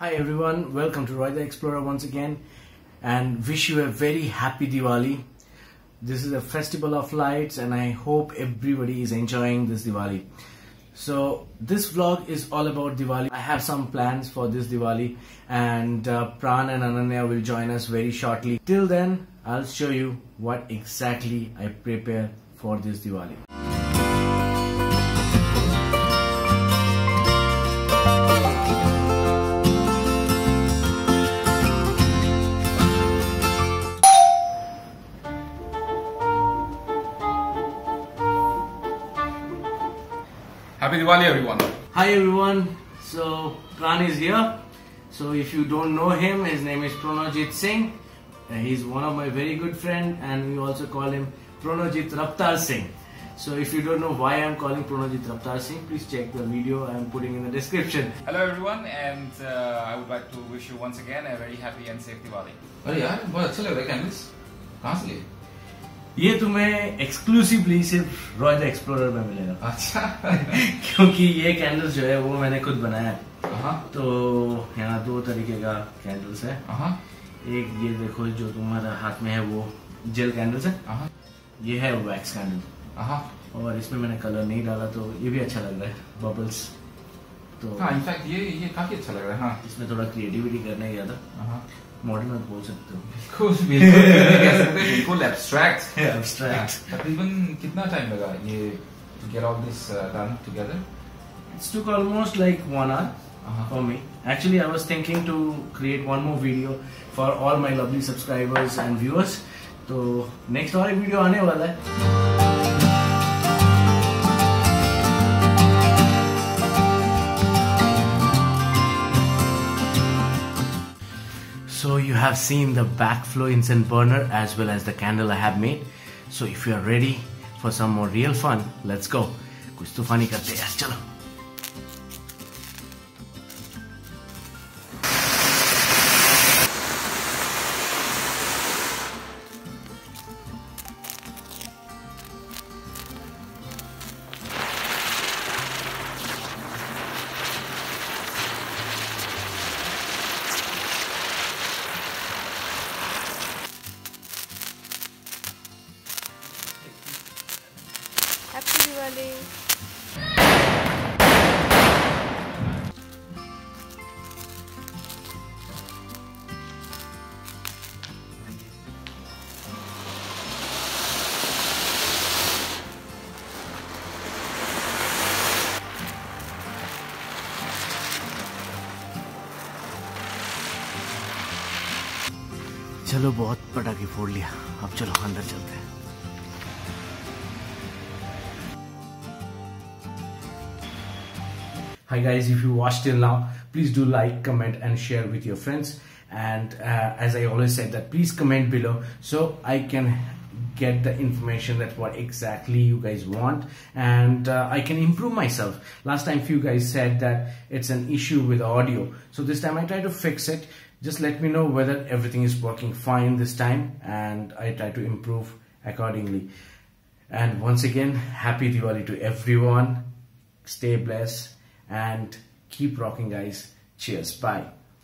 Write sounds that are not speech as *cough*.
Hi everyone, welcome to Roy the Explorer once again and wish you a very happy Diwali. This is a festival of lights and I hope everybody is enjoying this Diwali. So this vlog is all about Diwali. I have some plans for this Diwali and uh, Pran and Ananya will join us very shortly. Till then, I'll show you what exactly I prepare for this Diwali. Happy Diwali, everyone. Hi everyone, so Pran is here. So if you don't know him, his name is Pranojit Singh. Uh, he's one of my very good friend and we also call him Pranojit Raptar Singh. So if you don't know why I'm calling Pranojit Raptar Singh, please check the video I'm putting in the description. Hello, everyone, and uh, I would like to wish you once again a very happy and safe Diwali. अरे यार बहुत अच्छा लग रहा है candles कहाँ से लिए ये तुम्हें एक्सक्लूसिवली सिर्फ़ रॉयल एक्सप्लोरर में मिलेगा। अच्छा। *laughs* क्योंकि ये कैंडल्स जो है वो मैंने खुद बनाया है। हाँ। तो यहाँ दो तरीके का कैंडल्स है। हाँ। एक ये देखो जो तुम्हारा हाथ में है वो जेल कैंडल्स है। हाँ। ये है वैक्स कैंडल हाँ। और इसमें मैंने कलर नहीं डाला तो ये भी अच्छा लग रहा है बबल्स तो हाँ इनफैक्ट ये ये काफ़ी अच्छा लग रहा है हाँ। इसमें थोड़ा क्रिएटिविटी करने गया था। मॉडर्न मत बोल सकते हो कुछ भी बिल्कुल एब्स्ट्रैक्ट एब्स्ट्रैक्ट तकरीबन कितना टाइम लगा ये to get all this done together it's took almost like 1 hour for me actually I was thinking to create one more video for all my lovely subscribers and viewers तो next और एक video आने वाला है। have seen the backflow incense burner as well as the candle I have made. So if you are ready for some more real fun, let's go. कुछ तूफानी करते हैं यार चलो Diwali. चलो बहुत पटाखे फोड़ लिया अब चलो अंदर चलते हैं Hi guys, if you watched till now, please do like, comment and share with your friends. And uh, as I always said that please comment below so I can get the information that what exactly you guys want and uh, I can improve myself. Last time few guys said that it's an issue with audio. So this time I try to fix it. Just let me know whether everything is working fine this time and I try to improve accordingly. And once again, happy Diwali to everyone. Stay blessed and keep rocking, guys. Cheers. Bye.